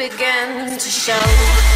began to show.